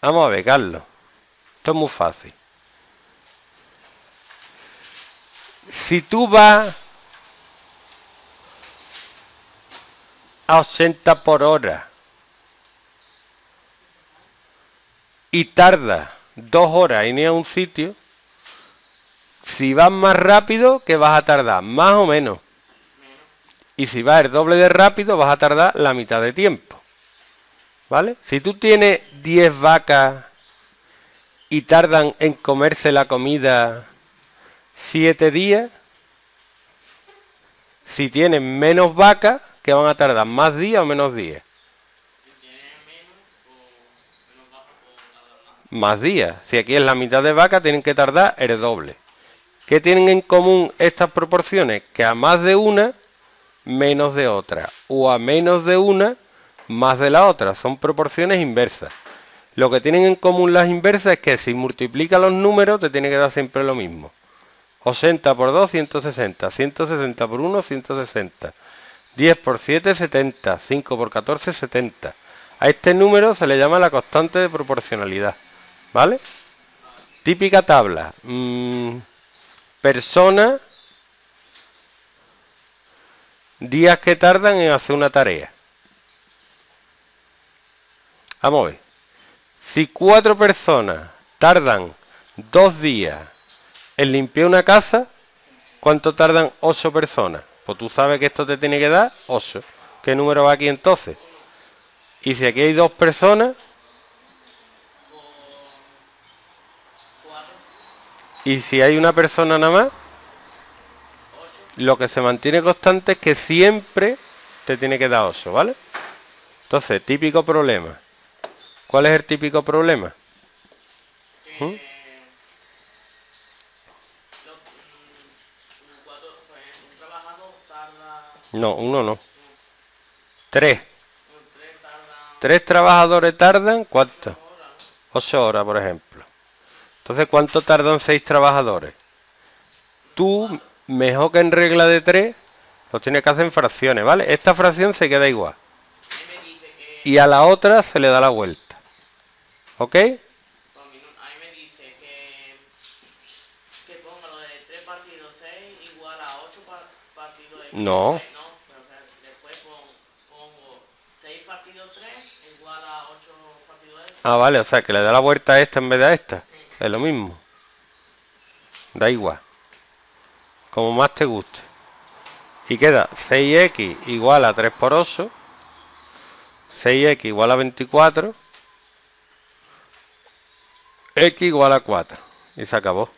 Vamos a ver, Carlos. Esto es muy fácil. Si tú vas a 80 por hora y tarda dos horas en ir a un sitio, si vas más rápido, ¿qué vas a tardar? Más o menos. Y si vas el doble de rápido, vas a tardar la mitad de tiempo. ¿Vale? Si tú tienes 10 vacas y tardan en comerse la comida 7 días, si tienes menos vacas, ¿qué van a tardar? ¿Más días o menos días? Más días. Si aquí es la mitad de vacas, tienen que tardar el doble. ¿Qué tienen en común estas proporciones? Que a más de una, menos de otra. O a menos de una, más de la otra. Son proporciones inversas. Lo que tienen en común las inversas es que si multiplica los números, te tiene que dar siempre lo mismo. 80 por 2, 160. 160 por 1, 160. 10 por 7, 70. 5 por 14, 70. A este número se le llama la constante de proporcionalidad. ¿Vale? Típica tabla. Mm, persona, días que tardan en hacer una tarea. Vamos a ver. Si cuatro personas tardan dos días en limpiar una casa, ¿cuánto tardan ocho personas? Pues tú sabes que esto te tiene que dar ocho. ¿Qué número va aquí entonces? Y si aquí hay dos personas, Y si hay una persona nada más, lo que se mantiene constante es que siempre te tiene que dar oso, ¿vale? Entonces, típico problema. ¿Cuál es el típico problema? ¿Mm? No, uno no. Tres. Tres trabajadores tardan, ¿cuánto? Ocho horas, por ejemplo. Entonces, ¿cuánto tardan seis trabajadores? Tú, mejor que en regla de tres, lo tienes que hacer en fracciones, ¿vale? Esta fracción se queda igual. Y a la otra se le da la vuelta. ¿Ok? No. Ah, vale, o sea, que le da la vuelta a esta en vez de a esta. Es lo mismo. Da igual. Como más te guste. Y queda 6x igual a 3 por 8. 6x igual a 24. X igual a 4. Y se acabó.